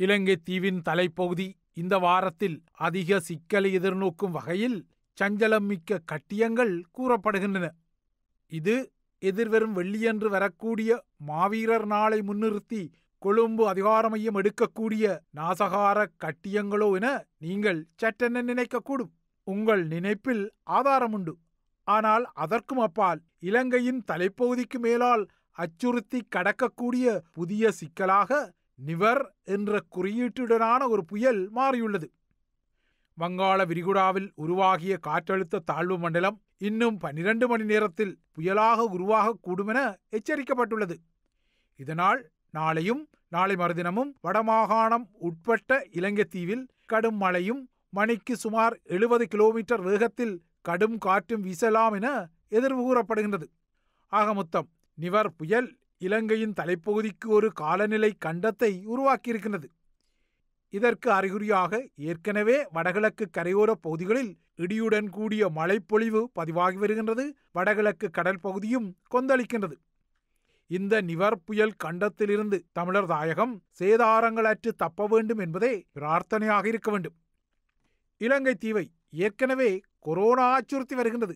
இலங்கை தீவின் தலைப்பகுதி இந்த வாரத்தில் அதிக சிக்கலை எதிர்நோக்கும் வகையில் சஞ்சலம் மிக்க கட்டியங்கள் கூறப்படுகின்றன. இது எதிர்வரும் வெள்ளியன்று வரக்கூடிய மாவீரர் நாளை முன்னிறுத்தி கொழும்பு அதிகார மையம் எடுக்கக்கூடிய நாசகார கட்டியங்களோ என நீங்கள் சட்டென நினைக்கக்கூடும். உங்கள் நினைப்பில் ஆதாரம் உண்டு ஆனால் அதற்கும் அப்பால் இலங்கையின் தலைப்பகுதிக்கு மேலால் அச்சுறுத்தி கடக்கக்கூடிய புதிய சிக்கலாக நிவர் என்ற குறியீட்டுடனான ஒரு புயல் மாறியுள்ளது. வங்காள விரிகுடாவில் உருவாகிய காற்றழுத்த தாழ்வு மண்டலம் இன்னும் பனிரண்டு மணி நேரத்தில் புயலாக உருவாகக்கூடும் என எச்சரிக்கப்பட்டுள்ளது. இதனால் நாளையும் நாளை மறுதினமும் வடமாகாணம் உட்பட்ட இலங்கை தீவில் கடும் மழையும் மணிக்கு சுமார் எழுபது கிலோமீட்டர் வேகத்தில் கடும் காற்றும் வீசலாம் என எதிர்வு கூறப்படுகின்றது. ஆக மொத்தம் நிவர் புயல் இலங்கையின் தலைப்பகுதிக்கு ஒரு காலநிலை கண்டத்தை உருவாக்கியிருக்கின்றது இதற்கு அறிகுறியாக ஏற்கனவே வடகிழக்கு கரையோர பகுதிகளில் இடியுடன் கூடிய மழைப்பொழிவு பதிவாகி வருகின்றது வடகிழக்கு கடல் பகுதியும் கொந்தளிக்கின்றது. இந்த நிவர் புயல் கண்டத்திலிருந்து தமிழர் தாயகம் சேதாரங்களற்று தப்ப வேண்டும் என்பதே பிரார்த்தனையாக இருக்க வேண்டும். இலங்கை தீவை ஏற்கனவே கொரோனா அச்சுறுத்தி வருகின்றது.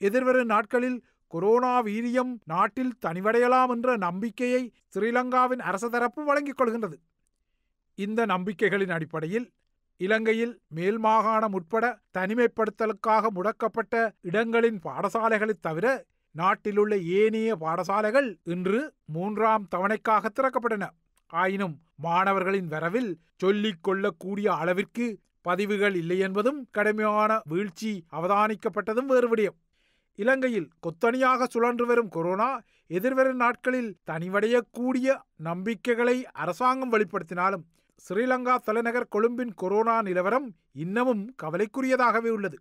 எதிர்வரும் நாட்களில் கொரோனா வீரியம் நாட்டில் தனிவடையலாம் என்ற நம்பிக்கையை ஸ்ரீலங்காவின் அரச தரப்பு வழங்கிக் கொள்கின்றது இந்த நம்பிக்கைகளின் அடிப்படையில் இலங்கையில் மேல் மாகாணம் உட்பட தனிமைப்படுத்தலுக்காக முடக்கப்பட்ட இடங்களின் பாடசாலைகளைத் தவிர நாட்டிலுள்ள ஏனைய பாடசாலைகள் இன்று மூன்றாம் தவணைக்காக திறக்கப்பட்டன. ஆயினும் மாணவர்களின் வரவில் சொல்லிக் கொள்ளக்கூடிய அளவிற்கு பதிவுகள் இல்லை என்பதும் கடுமையான வீழ்ச்சி அவதானிக்கப்பட்டதும் வேறு விடயம். இலங்கையில் கொத்தனியாக சுழன்று வரும் கொரோனா எதிர்வரும் நாட்களில் தனிவடையக்கூடிய நம்பிக்கைகளை அரசாங்கம் வெளிப்படுத்தினாலும் ஸ்ரீலங்கா தலைநகர் கொழும்பின் கொரோனா நிலவரம் இன்னமும் கவலைக்குரியதாகவே உள்ளது.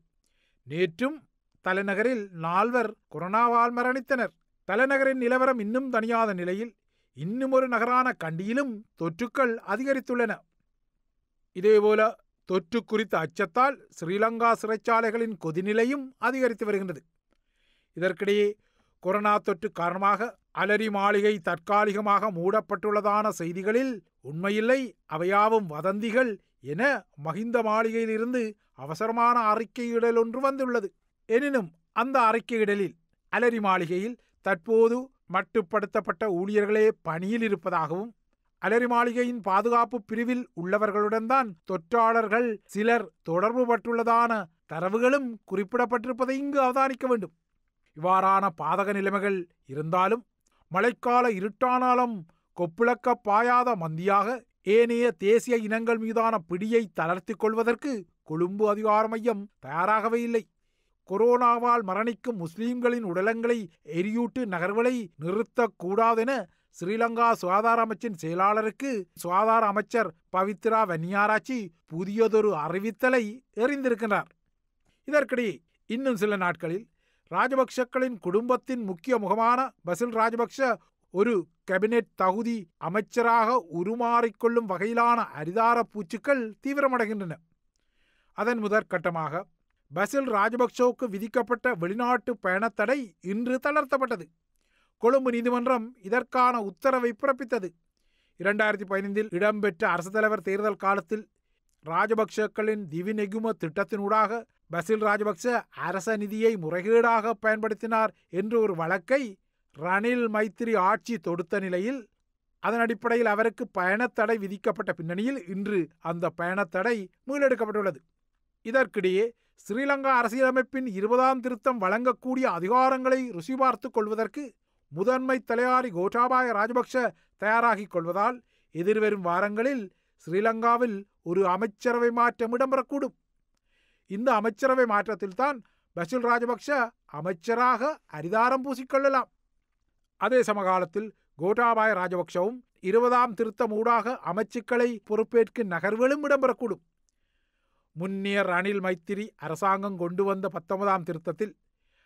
நேற்றும் தலைநகரில் நால்வர் கொரோனாவால் மரணித்தனர். தலைநகரின் நிலவரம் இன்னும் தனியாத நிலையில் இன்னும் ஒரு நகரான கண்டியிலும் தொற்றுக்கள் அதிகரித்துள்ளன. இதேபோல தொற்று குறித்த அச்சத்தால் ஸ்ரீலங்கா சிறைச்சாலைகளின் கொதிநிலையும் அதிகரித்து வருகின்றது. இதற்கிடையே கொரோனா தொற்று காரணமாக அலரி மாளிகை தற்காலிகமாக மூடப்பட்டுள்ளதான செய்திகளில் உண்மையில்லை அவையாவும் வதந்திகள் என மகிந்த மாளிகையிலிருந்து அவசரமான அறிக்கையிடல் ஒன்று வந்துள்ளது. எனினும் அந்த அறிக்கையிடலில் அலரி மாளிகையில் தற்போது மட்டுப்படுத்தப்பட்ட ஊழியர்களே பணியில் இருப்பதாகவும் அலரி மாளிகையின் பாதுகாப்பு பிரிவில் உள்ளவர்களுடன் தான் தொற்றாளர்கள் சிலர் தொடர்பு பட்டுள்ளதான தரவுகளும் குறிப்பிடப்பட்டிருப்பதை இங்கு அவதானிக்க வேண்டும். இவ்வாறான பாதக நிலைமைகள் இருந்தாலும் மழைக்கால இருட்டானாலும் கொப்பிளக்க பாயாத மந்தியாக ஏனைய தேசிய இனங்கள் மீதான பிடியை தளர்த்திக் கொள்வதற்கு கொழும்பு அதிகார மையம் தயாராகவே இல்லை. கொரோனாவால் மரணிக்கும் முஸ்லீம்களின் உடலங்களை எரியூட்டு நகர்வுகளை நிறுத்தக்கூடாதென ஸ்ரீலங்கா சுகாதார அமைச்சின் செயலாளருக்கு சுகாதார அமைச்சர் பவித்ரா வன்னியாராச்சி புதியதொரு அறிவித்தலை எறிந்திருக்கிறார் இதற்கிடையே இன்னும் சில நாட்களில் ராஜபக்ஷக்களின் குடும்பத்தின் முக்கிய முகமான பசில் ராஜபக்ஷ ஒரு கேபினெட் தகுதி அமைச்சராக உருமாறிக்கொள்ளும் வகையிலான அரிதார பூச்சுக்கள் தீவிரமடைகின்றன. அதன் முதற்கட்டமாக பசில் ராஜபக்சவுக்கு விதிக்கப்பட்ட வெளிநாட்டு பயணத்தடை இன்று தளர்த்தப்பட்டது. கொழும்பு நீதிமன்றம் இதற்கான உத்தரவை பிறப்பித்தது. இரண்டாயிரத்தி பதினைந்தில் இடம்பெற்ற அரசு தலைவர் தேர்தல் காலத்தில் ராஜபக்சக்களின் திவிநெகும திட்டத்தினூடாக பசில் ராஜபக்ச அரச நிதியை முறைகேடாக பயன்படுத்தினார் என்ற ஒரு வழக்கை ரணில் மைத்திரி ஆட்சி தொடுத்த நிலையில் அதன் அடிப்படையில் அவருக்கு பயணத்தடை விதிக்கப்பட்ட பின்னணியில் இன்று அந்த பயணத்தடை மீளெடுக்கப்பட்டுள்ளது. இதற்கிடையே ஸ்ரீலங்கா அரசியலமைப்பின் இருபதாம் திருத்தம் வழங்கக்கூடிய அதிகாரங்களை ருசி பார்த்துக் கொள்வதற்கு முதன்மை தலையாரி கோட்டாபாய ராஜபக்ஷ தயாராகிக் கொள்வதால் எதிர்வரும் வாரங்களில் ஸ்ரீலங்காவில் ஒரு அமைச்சரவை மாற்றம் இடம்பெறக்கூடும். இந்த அமைச்சரவை மாற்றத்தில்தான் பசில் ராஜபக்ஷ அமைச்சராக அரிதாரம் பூசிக்கொள்ளலாம் அதே சமகாலத்தில் கோட்டாபாய ராஜபக்ஷவும் இருபதாம் திருத்தம் ஊடாக அமைச்சுக்களை பொறுப்பேற்கும் நகர்வுகளும் இடம்பெறக்கூடும். முன்னியர் ரணில் மைத்திரி அரசாங்கம் கொண்டு வந்த பத்தொன்பதாம் திருத்தத்தில்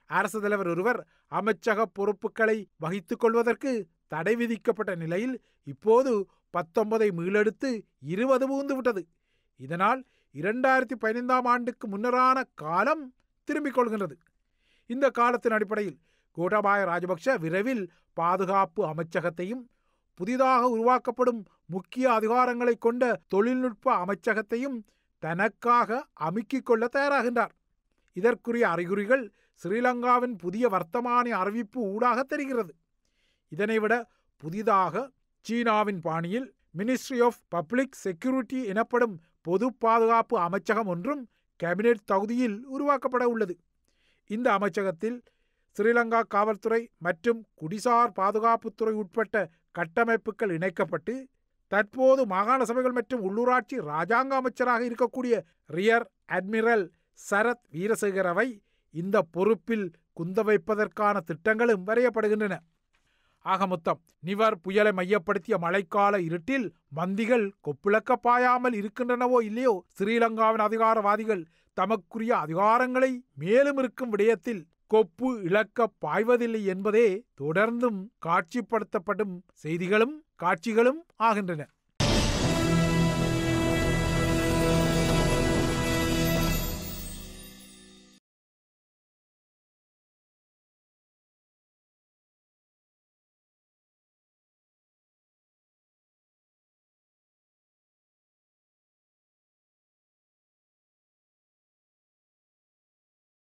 அரசு தலைவர் ஒருவர் அமைச்சக பொறுப்புகளை வகித்துக் கொள்வதற்கு தடை விதிக்கப்பட்ட நிலையில் இப்போது பத்தொன்பதை மீளெடுத்து இருபது புகுந்து விட்டது இதனால் இரண்டாயிரத்தி பதினைந்தாம் ஆண்டுக்கு முன்னரான காலம் திரும்பிக் கொள்கின்றது. இந்த காலத்தின் அடிப்படையில் கோட்டாபாய ராஜபக்ஷ விரைவில் பாதுகாப்பு அமைச்சகத்தையும் புதிதாக உருவாக்கப்படும் முக்கிய அதிகாரங்களை கொண்ட தொழில்நுட்ப அமைச்சகத்தையும் தனக்காக அமுக்கிக் கொள்ள தயாராகின்றார். இதற்குரிய அறிகுறிகள் ஸ்ரீலங்காவின் புதிய வர்த்தமானி அறிவிப்பு ஊடாக தெரிகிறது. இதனைவிட புதிதாக சீனாவின் பாணியில் மினிஸ்ட்ரி ஆஃப் பப்ளிக் செக்யூரிட்டி எனப்படும் பொது பாதுகாப்பு அமைச்சகம் ஒன்றும் கேபினெட் தகுதியில் உருவாக்கப்பட உள்ளது. இந்த அமைச்சகத்தில் ஸ்ரீலங்கா காவல்துறை மற்றும் குடிசார் பாதுகாப்புத்துறை உட்பட்ட கட்டமைப்புகள் இணைக்கப்பட்டு தற்போது மாகாண சபைகள் மற்றும் உள்ளூராட்சி ராஜாங்க அமைச்சராக இருக்கக்கூடிய ரியர் அட்மிரல் சரத் வீரசேகரவை இந்த பொறுப்பில் குந்த வைப்பதற்கான திட்டங்களும் வரையப்படுகின்றன. ஆக மொத்தம் நிவர் புயலை மையப்படுத்திய மழைக்கால இருட்டில் மந்திகள் கொப்புளக்க பாயாமல் இருக்கின்றனவோ இல்லையோ? ஸ்ரீலங்காவின் அதிகாரவாதிகள் தமக்குரிய அதிகாரங்களை மேலும் இருக்கும் விடயத்தில் கொப்பு இழக்க பாய்வதில்லை என்பதே தொடர்ந்தும் காட்சிப்படுத்தப்படும் செய்திகளும் காட்சிகளும் ஆகின்றன.